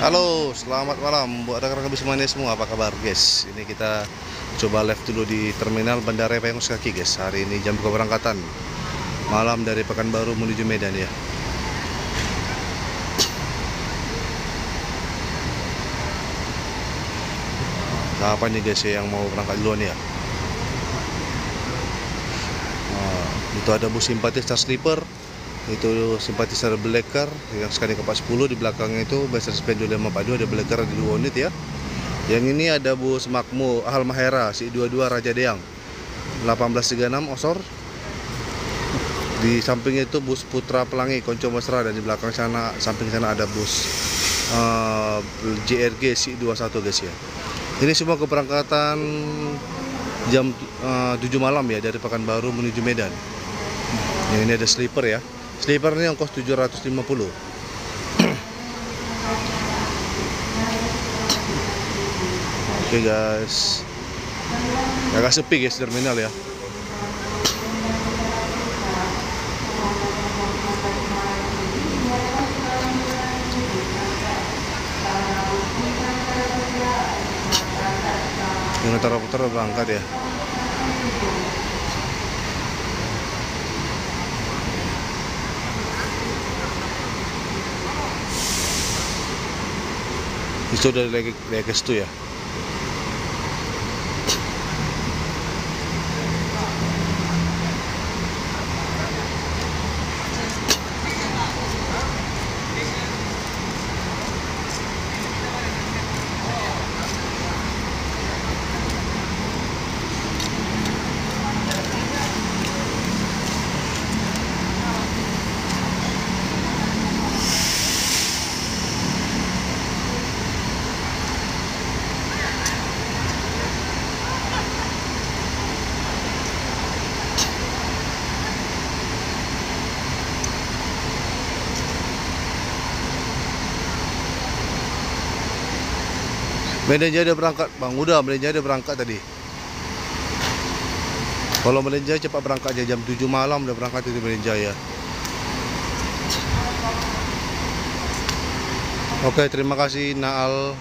Halo, selamat malam buat rekan-rekan Bismania semua. Apa kabar, guys? Ini kita coba live dulu di terminal Bandara Payung Kaki, guys. Hari ini jam keberangkatan malam dari Pekanbaru menuju Medan ya. Apa nih guys ya yang mau berangkat duluan ya? Nah, itu ada bus simpatis Star Sleeper itu simpatis ada Blacker yang sekali ke 10 di belakangnya itu Mercedes Benz 542 ada Blacker di dua unit ya. Yang ini ada bus Makmu Halmahera si 22 Raja Deang. 1836 Osor. Di sampingnya itu bus Putra Pelangi Konco Mesra dan di belakang sana samping sana ada bus uh, JRG si 21 guys ya. Ini semua keberangkatan jam uh, 7 malam ya dari Pekanbaru menuju Medan. Yang ini ada sleeper ya Sleeper ini ongkos 750. Oke guys. Agak sepi guys terminal ya. Yang taruh-taruh berangkat ya. Itu dari Leges tuh ya Jaya udah berangkat. Bang, Medan Jaya udah berangkat tadi. Kalau Jaya cepat berangkat aja jam 7 malam udah berangkat itu Medan Jaya Oke terima kasih Naal.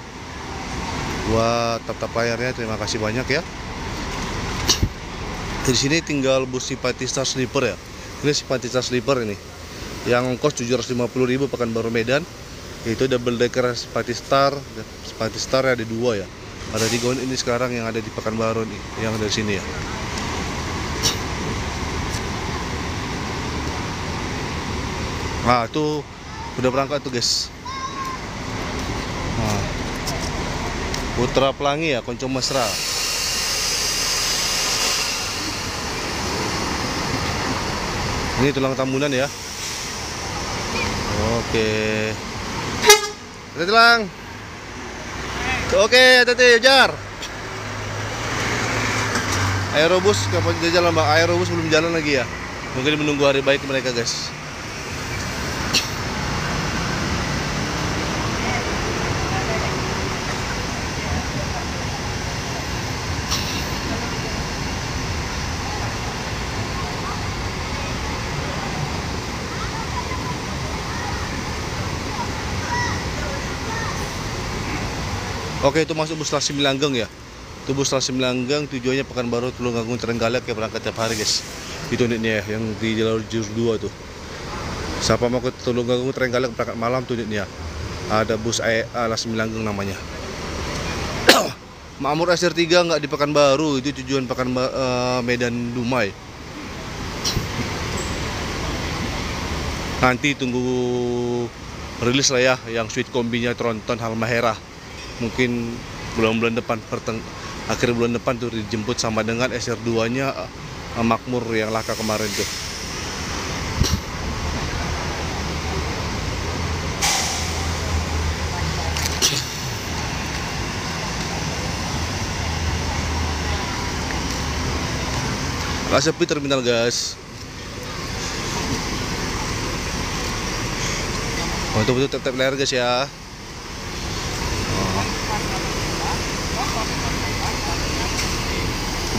Buat tap-tap layarnya terima kasih banyak ya. Di sini tinggal bus Simpati Star Sleeper ya. Ini Simpati Star Sleeper ini. Yang kos 750.000 Pekanbaru Medan itu double decker Spati Star Spati Star ada dua ya. Ada tiga ini sekarang yang ada di Pekanbaru nih yang dari sini ya. Nah itu udah berangkat tuh guys. Nah, Putra Pelangi ya Konco Mesra. Ini tulang tambunan ya. Oke Hati lang. Oke, hati jar. Aerobus kapan jalan bang? Aerobus belum jalan lagi ya. Mungkin menunggu hari baik mereka guys. Oke itu masuk bus Lasim Langgeng ya. Itu bus Lasim Langgeng tujuannya Pekanbaru Tulungagung Trenggalek ya berangkat tiap hari guys. Itu unitnya ya yang di jalur jur 2 tuh Siapa mau ke Tulungagung Trenggalek berangkat malam tuh unitnya. Ada bus AEA Lasim Langgeng namanya. Makmur SR3 nggak di Pekanbaru itu tujuan Pekan uh, Medan Dumai. Nanti tunggu rilis lah ya yang sweet kombinya Tronton Halmahera mungkin bulan-bulan depan akhir bulan depan tuh dijemput sama dengan SR2 nya uh, Makmur yang laka kemarin tuh. Sepi terminal guys. Oh itu betul tap-tap layar guys ya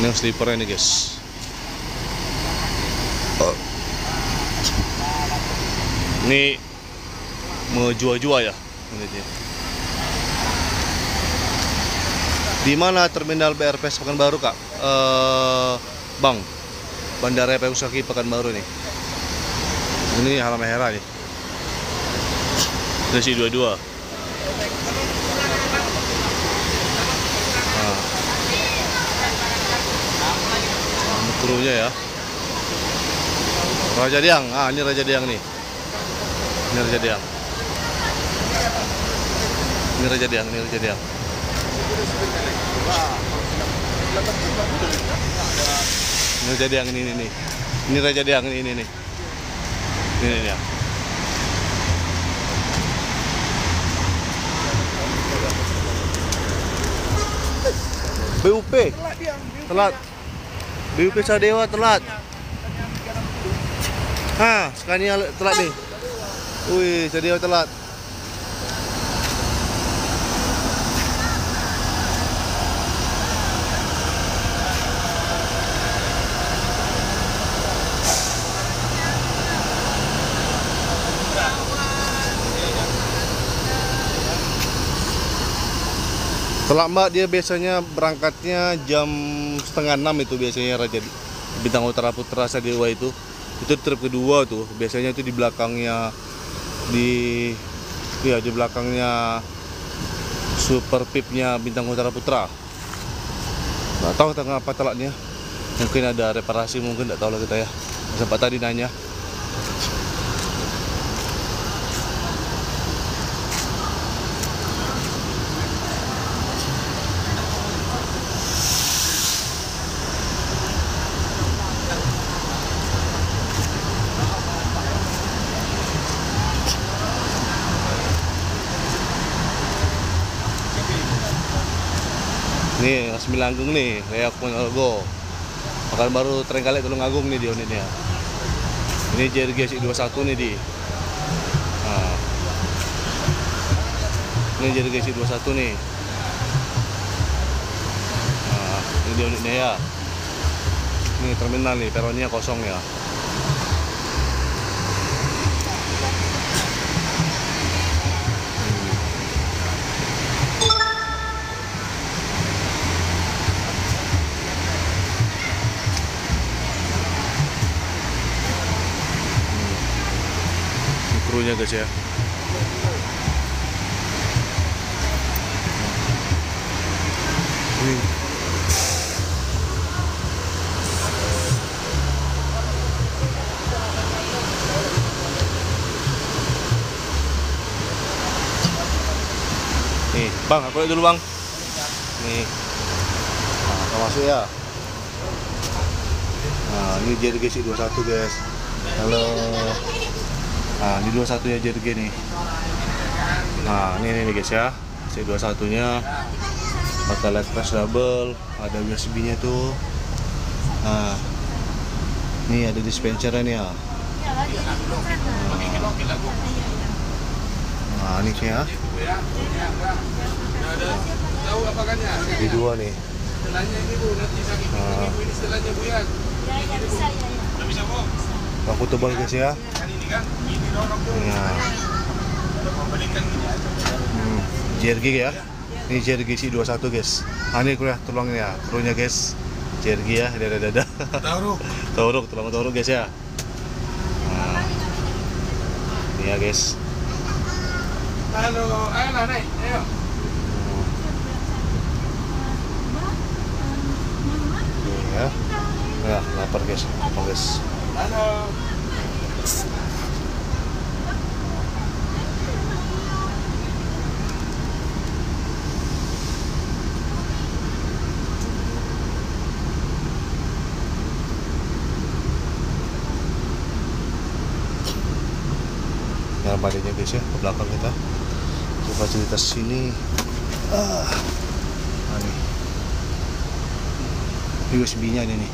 Ini yang sleeper ini guys. Oh. Ini mau jua-jua ya. Di mana terminal BRPS Pekanbaru kak? Eh, bang, Bandara Peusaki Pekanbaru nih. Ini halaman merah nih. Resi 22. Nah. Ini krunya ya. Raja Diang. Ah, ini Raja Diang nih. Ini Raja Diang. Ini Raja Diang, ini Raja Diang. Ini Raja Diang ini, ini, ini. Ini Raja Diang ini, ini, ini. Ini, ini ya. BUP telat. BUP Sadewa telat. Ha, sekarang telat ni. Ui, Sadewa telat. Terlambat dia biasanya berangkatnya jam setengah enam itu biasanya Raja Bintang Utara Putra Sadewa itu. Itu trip kedua tuh. Biasanya itu di belakangnya di ya di belakangnya super pipnya Bintang Utara Putra. Nggak tahu tengah apa telatnya. Mungkin ada reparasi mungkin nggak tahu lah kita ya. Sempat tadi nanya Nih, resmi langgung nih, Reok Ponorogo. Makan baru Trenggalek Tulung Agung nih di unitnya. Ini JRG 21 nih di. Nah. Ini JRG 21 nih. Nah, ini di unitnya ya. Ini terminal nih, peronnya kosong ya. Krunya guys ya. Ini. Nih, Bang, aku lihat dulu, Bang. Nih. Nah, kita masuk ya. Nah, ini JRG 21 guys. Halo. Nah, ini 21 nya JRG nih. Nah, ini nih guys ya. C21 nya pakai LED flash double, ada USB nya tuh. Nah, ini ada dispensernya nih ya. Nah, ini ya. Tahu apa kan ya? Di dua nih. Ini Ah. ini ya. Bu. Aku tebal guys ya. Nah, hmm, JRG ya. Ini JRG C21 guys. Ah, ini kuliah tolong ya, krunya guys. JRG ya, dadah dadah. Taruh. Tauruk, tulang tauruk guys ya. Nah, ini ya guys. Halo, ayo lah naik, ayo. Ya. Ya, lapar guys. Lapar guys. Halo. Ya, badannya guys ya, ke belakang kita. Itu fasilitas sini. Ah. Nah, nih. Ini USB-nya ini nih.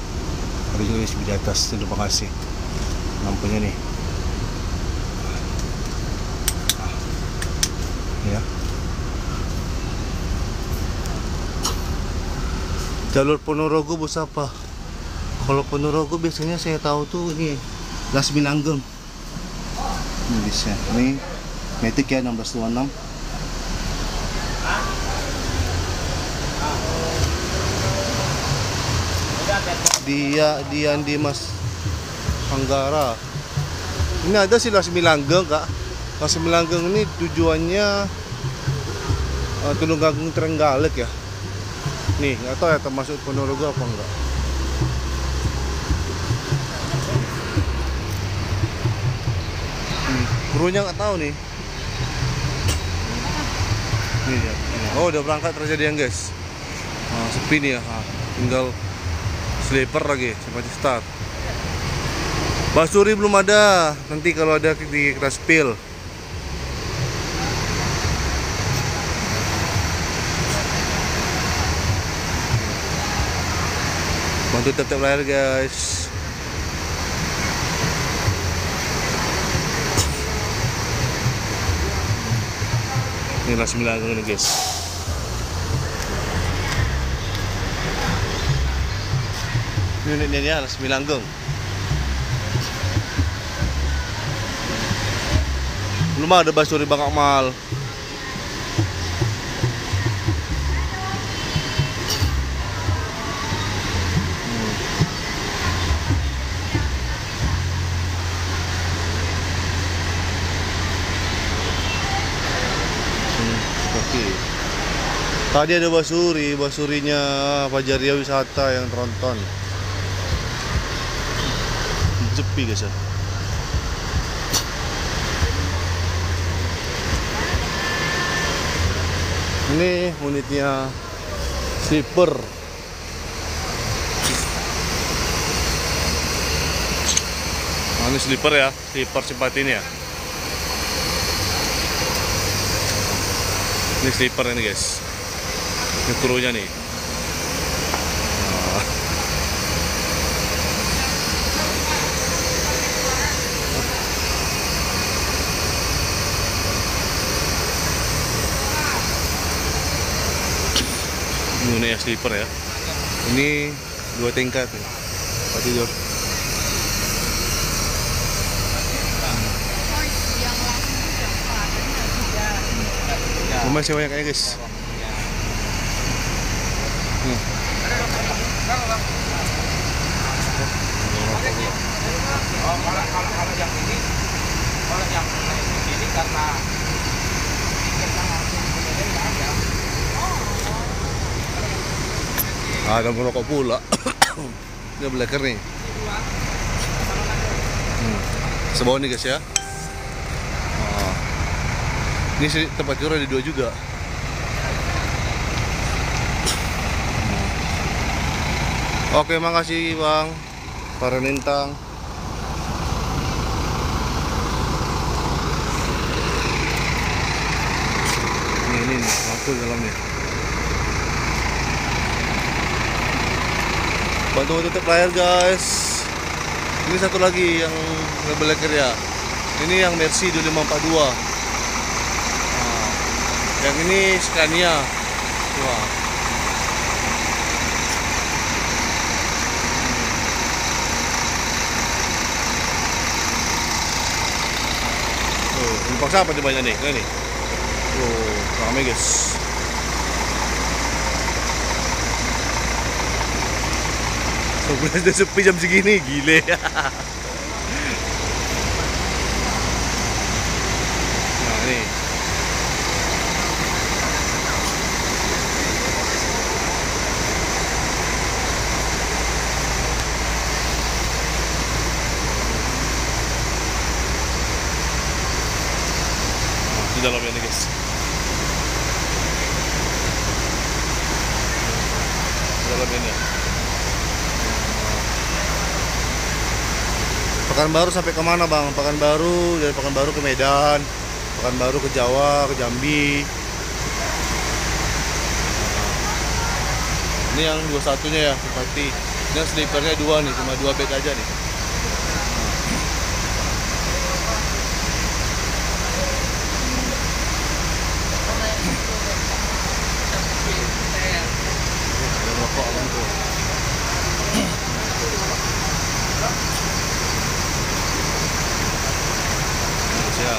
Ada juga USB di atas, terima kasih. Lampunya nih. Ya. Jalur Ponorogo bus apa? Kalau Ponorogo biasanya saya tahu tuh ini Las Binanggem. Inggrisnya ini metik ya 1626 dia dia di Mas Anggara ini ada sih Las Milanggeng kak. Las Milanggeng ini tujuannya eh, uh, Tulungagung Trenggalek ya. Nih nggak tahu ya termasuk Ponorogo apa enggak. Krunya nggak tahu nih. Nih, ya. Oh udah berangkat terjadi yang guys. Nah, sepi nih ya. Ah, tinggal sleeper lagi sampai di start. Basuri belum ada. Nanti kalau ada di kita spill. Bantu tetap layar guys. Inilah sembilan ini guys. Ini ini ya sembilan geng. Belum ada basuri Bang Akmal. Hmm, Oke. Tadi ada basuri, basurinya Fajaria Wisata yang tronton. Sepi guys ya. Ini unitnya sleeper. Nah, ini sleeper ya, sleeper cepat ini ya. Ini sleeper ini guys. Ini krunya nih. Nah. Ini sleeper ya. Ini dua tingkat nih. Tempat tidur. Lumayan sih banyak guys. Hmm. Oh, kalau kalau kalau yang ini, kalau yang ini karena Ada merokok pula. Dia bleker nih. Hmm. Sebawah nih guys ya. Ah. Ini sih tempat tidur ada dua juga. Hmm. Oke, makasih Bang. Para Nintang. Ini ini, di dalamnya. Bantu tutup layar guys. Ini satu lagi yang ngebeleker ya. Ini yang Mercy 2542. Nah, yang ini Scania. Wah. Tuh, ini paksa apa banyak nih? Ini nih. Tuh, rame guys. Sebelas udah sepi jam segini, gile. nah ini. Nah, di dalamnya nih guys. Di dalamnya nih. Pekanbaru sampai ke mana bang? Pekanbaru dari Pekanbaru ke Medan, Pekanbaru ke Jawa, ke Jambi. Ini yang dua satunya ya, seperti ini yang sleepernya dua nih, cuma dua bed aja nih. Ada rokok abang tuh. Bagus ya.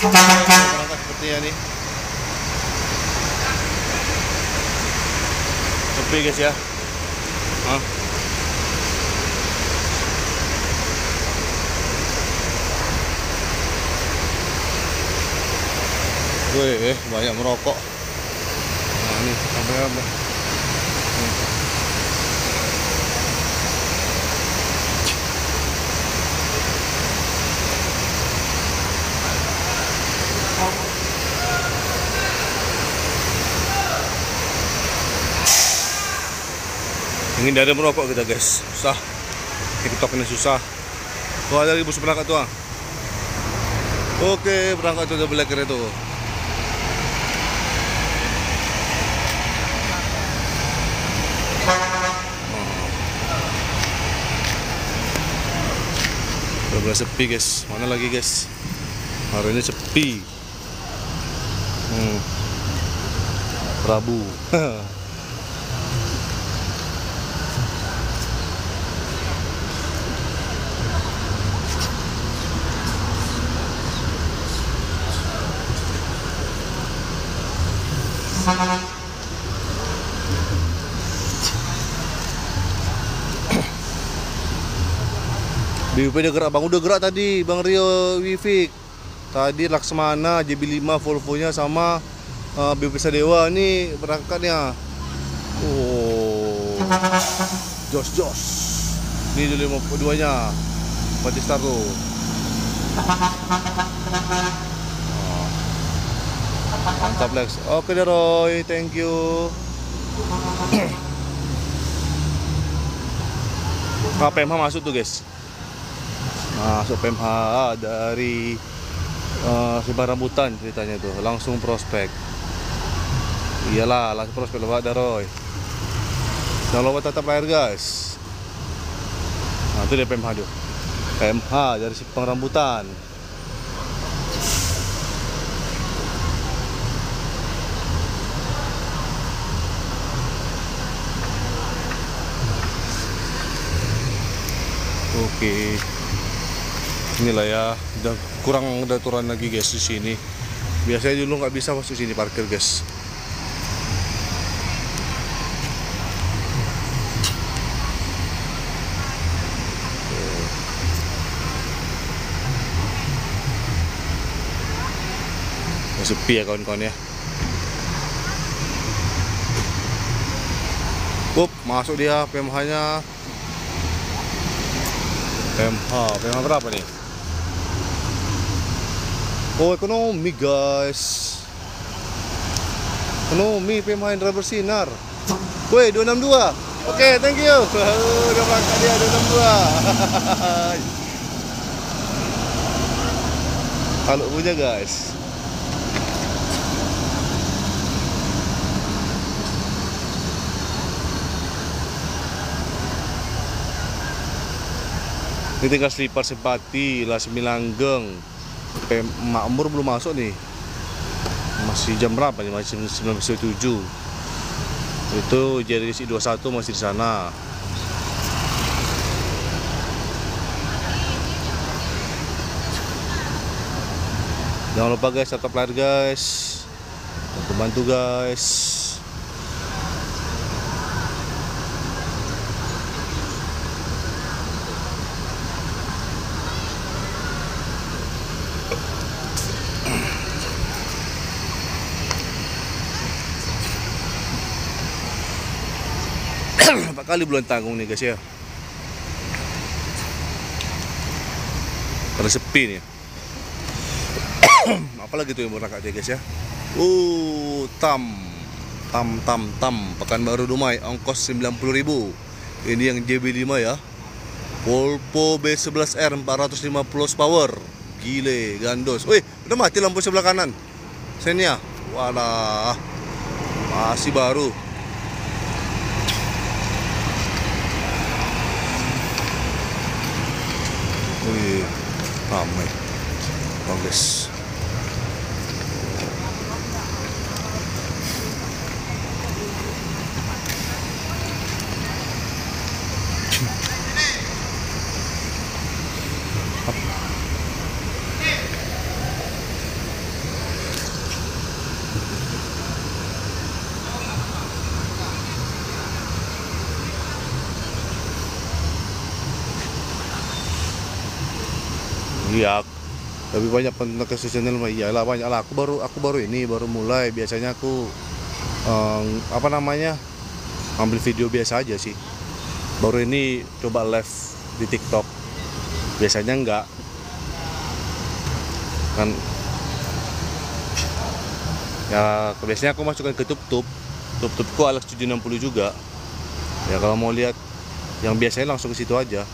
Berangkat sepertinya nih. Sepi guys ya Hah? Wih, eh, banyak merokok. Nah, ini sampai apa? Ingin dari merokok kita guys, susah. TikTok ini susah. Tuh ada bus berangkat tuh. ah. Oke, berangkat tuh double decker itu. Udah sepi guys. Mana lagi guys? Hari ini sepi. Hmm. Rabu. BUP udah gerak. Bang, udah gerak tadi Bang Rio Wifik. Tadi Laksmana, JB5 Volvo-nya sama uh, BUP Sadewa. Ini berangkatnya. Oh. Jos Jos. Ini dulu duanya. Batista tuh. Mantap Lex. Oke deh Roy, thank you. Ah, PMH masuk tuh guys masuk PMH dari uh, Simpang Rambutan ceritanya tuh langsung prospek. Iyalah langsung prospek lewat Daroy jangan lupa tetap air guys. Nah itu dia PMH tuh PMH dari Simpang Rambutan. Oke inilah ya. Udah kurang ada aturan lagi guys di sini. Biasanya dulu nggak bisa masuk sini parkir guys. Sepi ya kawan-kawan ya. Up, masuk dia PMH nya PMH, PMH berapa nih? Oh ekonomi guys. Ekonomi PMH Indra bersinar Woi 262 Oke thank you. Udah berangkat dia 262 Kalau punya guys? Ini tinggal slipper simpati, las Milanggeng. P- Makmur belum masuk nih. Masih jam berapa nih? Masih 9.07. Itu JRC 21 masih di sana. Jangan lupa guys, tetap layar guys. Bantu bantu guys. Kali bulan tanggung nih guys ya. Pada sepi nih. Apalagi tuh yang berangkat ya guys ya. Uh, tam tam tam tam Pekanbaru Dumai ongkos 90.000. Ini yang JB5 ya. Volvo B11R 450 power. Gile, gandos. Wih, udah mati lampu sebelah kanan. Senia. Walah. Masih baru. Wih, ramai. Bagus. Iya, lebih banyak penonton ke channel mah iyalah banyak lah. Aku baru aku baru ini baru mulai. Biasanya aku em, apa namanya ambil video biasa aja sih. Baru ini coba live di TikTok. Biasanya enggak. Kan ya biasanya aku masukkan ke tutup tutup-tupku Alex 760 juga ya kalau mau lihat yang biasanya langsung ke situ aja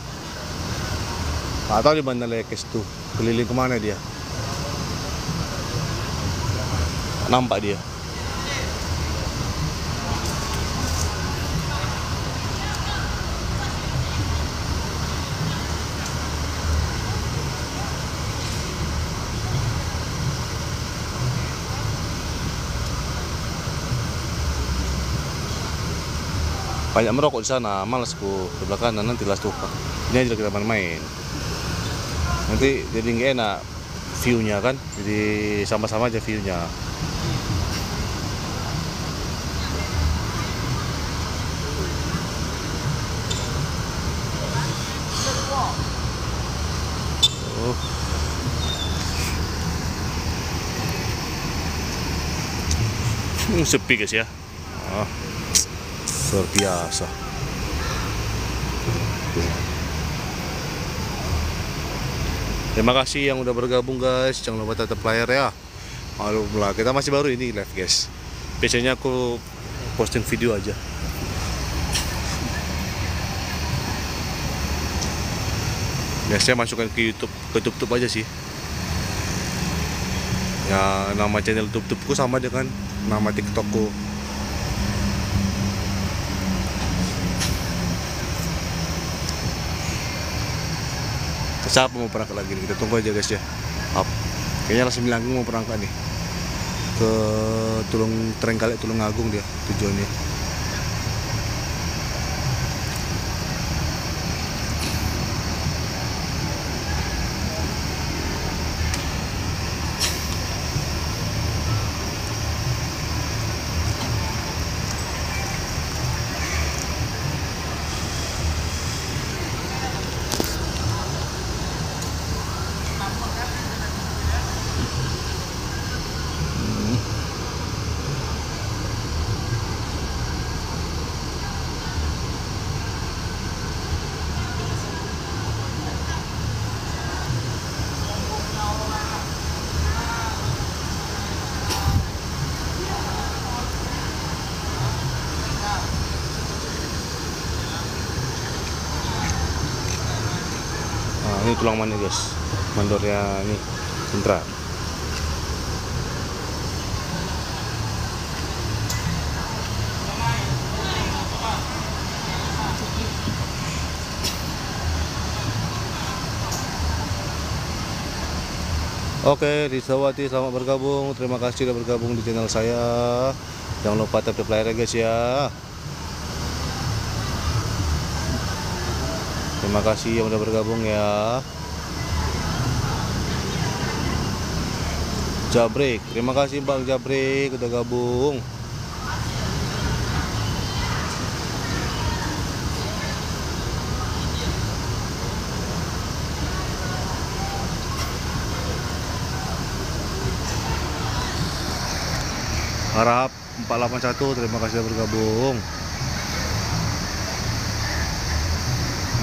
nggak tahu di mana Lekes tuh. Keliling ke mana dia? Nampak dia. Banyak merokok di sana. Males ku di belakang nanti las tuh ini aja kita main-main nanti jadi nggak enak view-nya kan? Jadi sama-sama aja view-nya. Hmm, sepi guys ya. Ah, luar biasa Terima kasih yang udah bergabung guys. Jangan lupa tetap layar ya. Malum lah, kita masih baru ini live guys. Biasanya aku posting video aja. Biasanya masukkan ke YouTube, ke YouTube aja sih. Ya nama channel YouTube-ku sama dengan nama TikTokku. Siapa mau berangkat lagi nih? Kita tunggu aja guys ya. Up. Kayaknya langsung bilang mau berangkat nih ke Tulung Trenggalek Tulung Agung dia tujuannya. Ini tulang mana guys? Mandornya ini sentra. Oke, Rizawati selamat bergabung. Terima kasih sudah bergabung di channel saya. Jangan lupa layar ya guys ya. Terima kasih yang udah bergabung ya. Jabrik, terima kasih Bang Jabrik udah gabung. Harap 481 terima kasih sudah bergabung.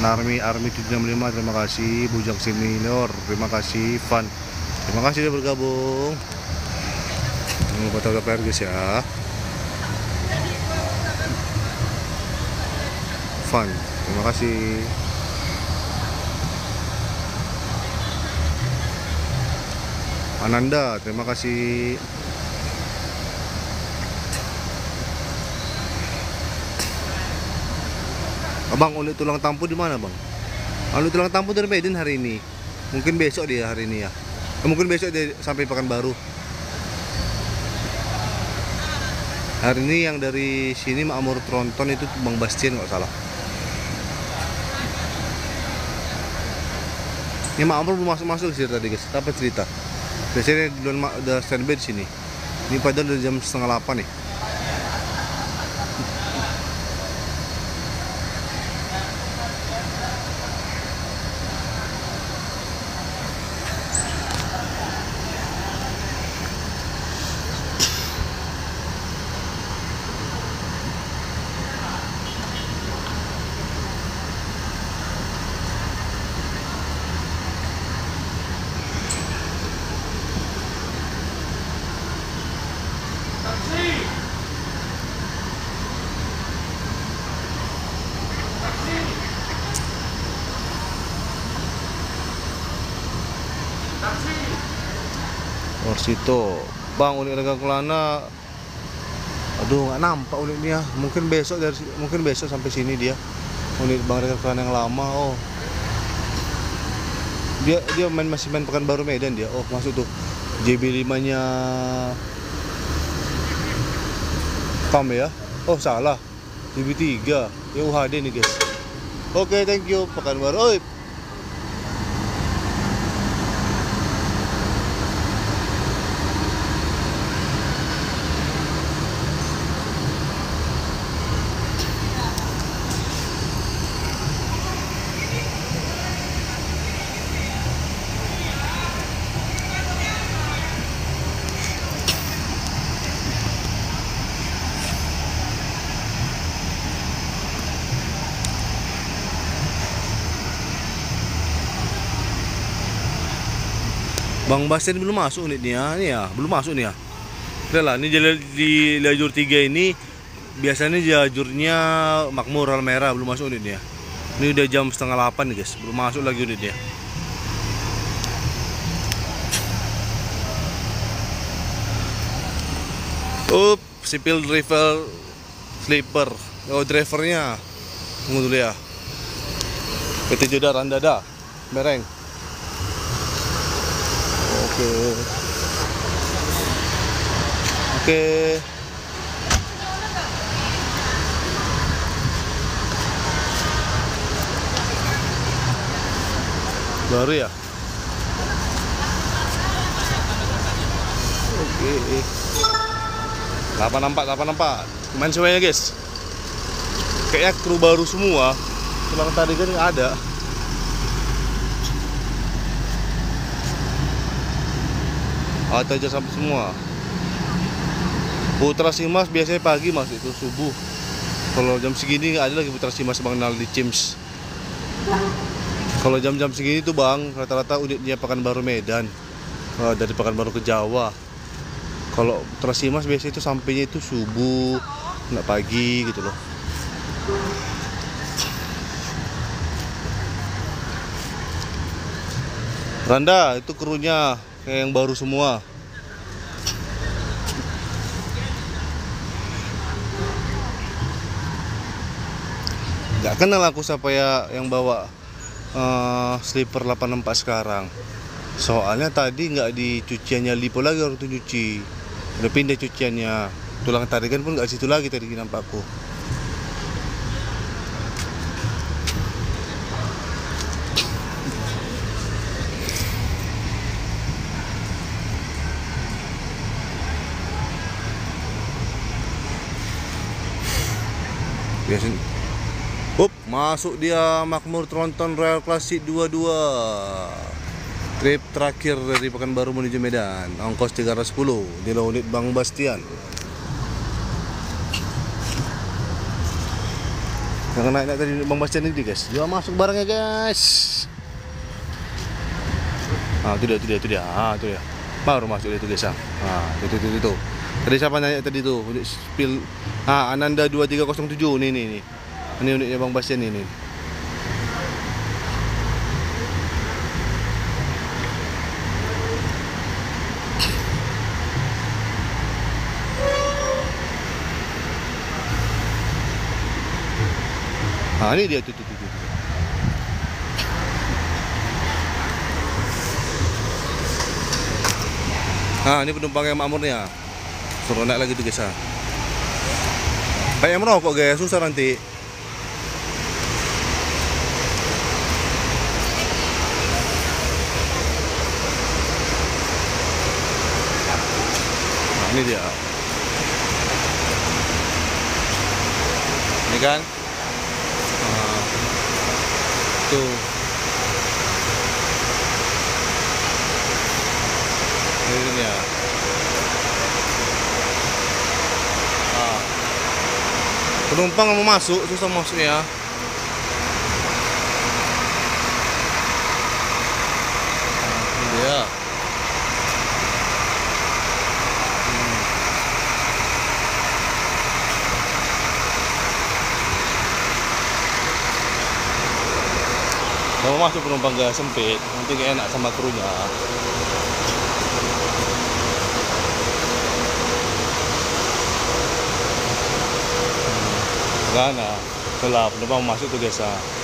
Narmi Army 765 terima kasih. Bujang Senior terima kasih Van. Terima kasih sudah bergabung. Jangan lupa layar guys ya. Van terima kasih. Ananda terima kasih Abang unit tulang tampu di mana bang? Unit tulang tampu dari Medan hari ini. Mungkin besok dia hari ini ya. Eh, mungkin besok dia sampai Pekanbaru. Hari ini yang dari sini Makmur Tronton itu Bang Bastian nggak salah. Ini Makmur belum masuk masuk sih tadi guys. Apa cerita? Biasanya duluan udah standby di sini. Ini padahal udah jam setengah delapan nih. Orsito Bang unit dagang kelana Aduh nggak nampak unit ini ya Mungkin besok dari mungkin besok sampai sini dia. Unit bang dagang kelana yang lama Oh. Dia dia main masih main Pekanbaru Medan dia. Oh masuk tuh. JB5 nya PAM ya? Oh salah. JB3 ya UHD nih guys. Oke thank you Pekanbaru. Oh Bang Bastian belum masuk nih dia, nih ya, belum masuk nih ya. Udah ini jalan di lajur 3 ini biasanya jalurnya makmur Almera belum masuk unit dia. Ini udah jam setengah 8 nih guys, belum masuk lagi unit dia. Up, sipil driver sleeper. Oh, drivernya. Tunggu dulu ya. PT Joda Randada. Oke. Oke. Baru ya? Oke. Delapan nampak, delapan nampak. Main semuanya guys. Kayaknya kru baru semua. Tulang tadi kan ada. Ada aja sampai semua. Putra Simas biasanya pagi mas itu subuh. Kalau jam segini nggak ada lagi Putra Simas Bang Nal di Cims. Kalau jam-jam segini tuh bang, rata-rata unitnya Pekanbaru Medan Eh, dari Pekanbaru ke Jawa. Kalau Putra Simas biasanya itu sampainya itu subuh, nggak pagi gitu loh. Randa itu krunya kayak yang baru semua. Gak kenal aku siapa ya yang bawa eh, sleeper 84 sekarang. Soalnya tadi nggak di cuciannya lipo lagi waktu nyuci. Udah pindah cuciannya. Tulang tarikan pun nggak situ lagi tadi nampakku. Biasanya Up, masuk dia Makmur Tronton Royal Classic 22 Trip terakhir dari Pekanbaru menuju Medan Ongkos 310 Di unit Bang Bastian Yang naik-naik tadi Bang Bastian ini guys Dia masuk barangnya guys Ah, itu dia, itu dia, itu dia. Ah, itu dia. Baru masuk dia itu guys. Ah, itu, itu, itu, itu. Tadi siapa nanya tadi tuh? Spill Ah, Ananda 2307 nih nih nih. Ini unitnya Bang Bastian ini. Ah, ini dia tuh tuh tuh. tuh. Nah, ini penumpang yang makmurnya. Suruh naik lagi tuh guys. ah. Kayak merokok guys, susah nanti. Ini dia. Ini kan? Nah, tuh. Ini dia. Ah. Penumpang mau masuk, susah masuknya. Nah, Kalau masuk penumpang ke sempit. Nanti kena nak sama krunya hmm. Gana. Kelah penumpang masuk tu biasa.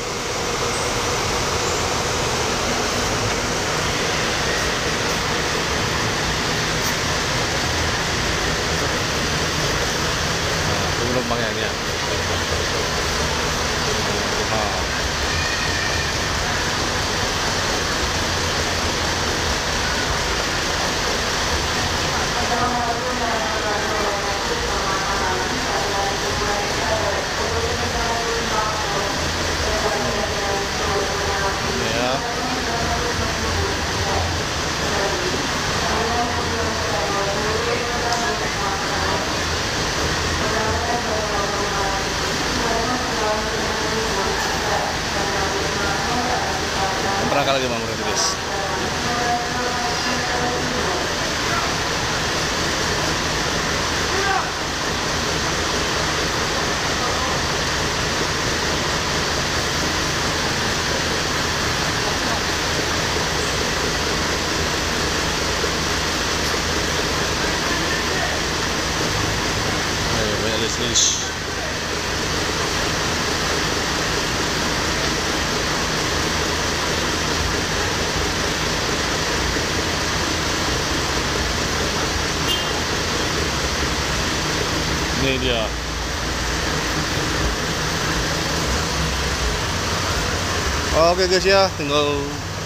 Oke guys ya, tinggal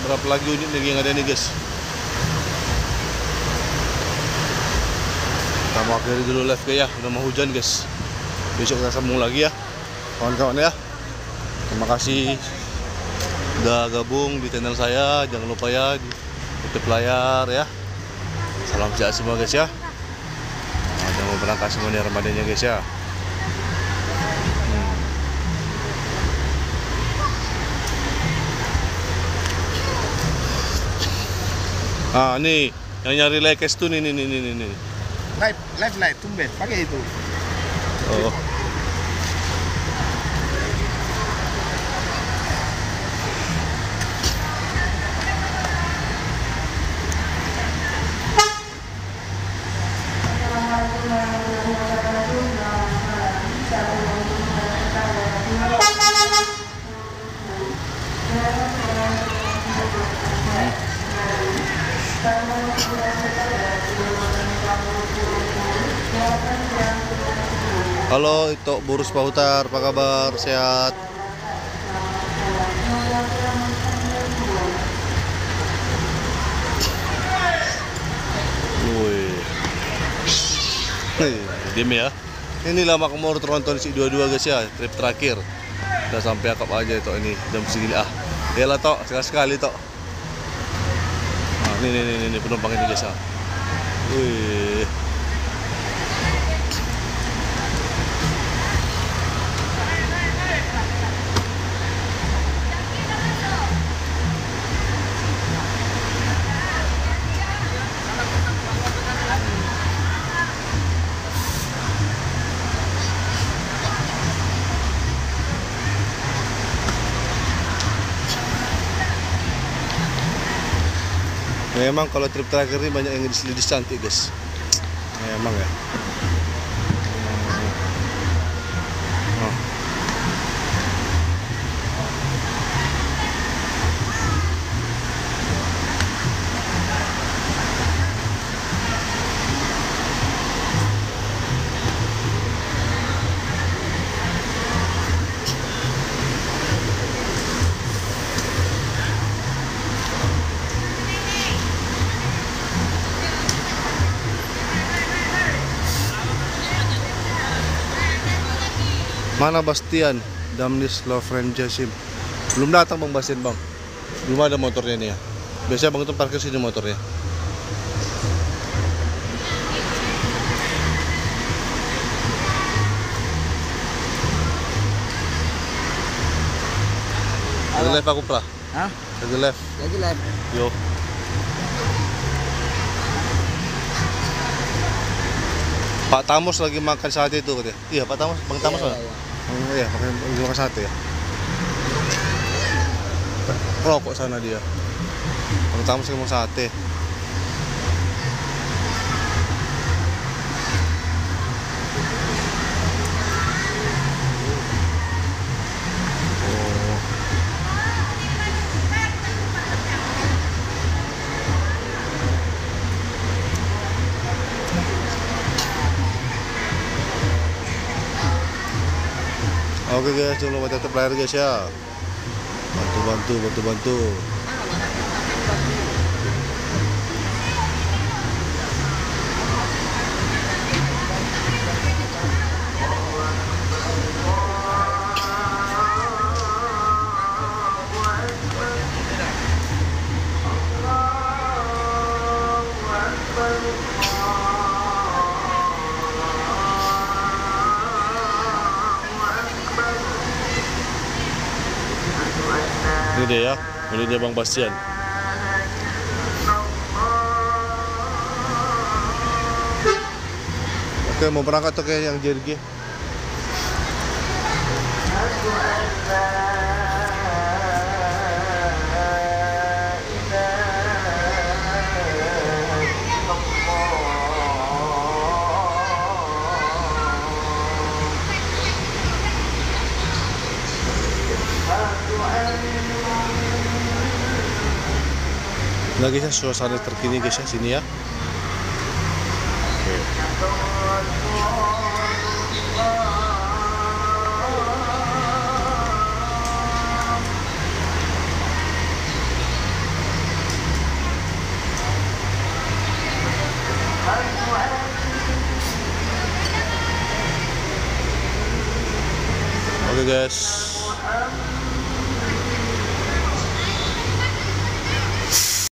berapa lagi unit lagi yang ada nih guys. Kita mau akhiri dulu live guys ya, udah mau hujan guys. Besok kita sambung lagi ya, kawan-kawan ya. Terima kasih udah gabung di channel saya. Jangan lupa ya di tutup layar ya. Salam sehat semua guys ya. Jangan mau berangkat semua nih Ramadannya guys ya. Ah, nih yang nyari lekes tuh nih nih nih nih nih. Live, live light, tumben, pakai itu. Oh. Halo, itu Burus Pautar, apa kabar? Sehat? Hei, Diem ya. Inilah Makmur Tronton si 22 guys ya, trip terakhir. Udah sampai akap aja itu ini jam segini ah. Yalah tok, sekali sekali tok. Nah, ini nih nih nih penumpang ini guys ya. Wih. Memang kalau trip terakhir ini banyak yang gadis-gadis cantik guys. Memang ya. Mana Bastian? Damnis Lovren Jasim. Belum datang Bang Bastian Bang. Belum ada motornya nih ya. Biasanya Bang itu parkir sini motornya. Lagi live aku pra. Hah? Lagi live. Lagi live. Yo. Pak Tamus lagi makan sate itu katanya. Iya Pak Tamus, Bang Tamus mana? Oh iya, makan lagi makan sate ya. Rokok sana dia. Tamus lagi mau sate. Oke guys, jangan lupa tetap layar guys ya. Bantu bantu bantu bantu. Ini dia ya, dia Bang Bastian. Oke, mau berangkat tuh kayak yang JRG. Nah guys ya, suasana terkini guys ya sini ya. Oke. Oke guys.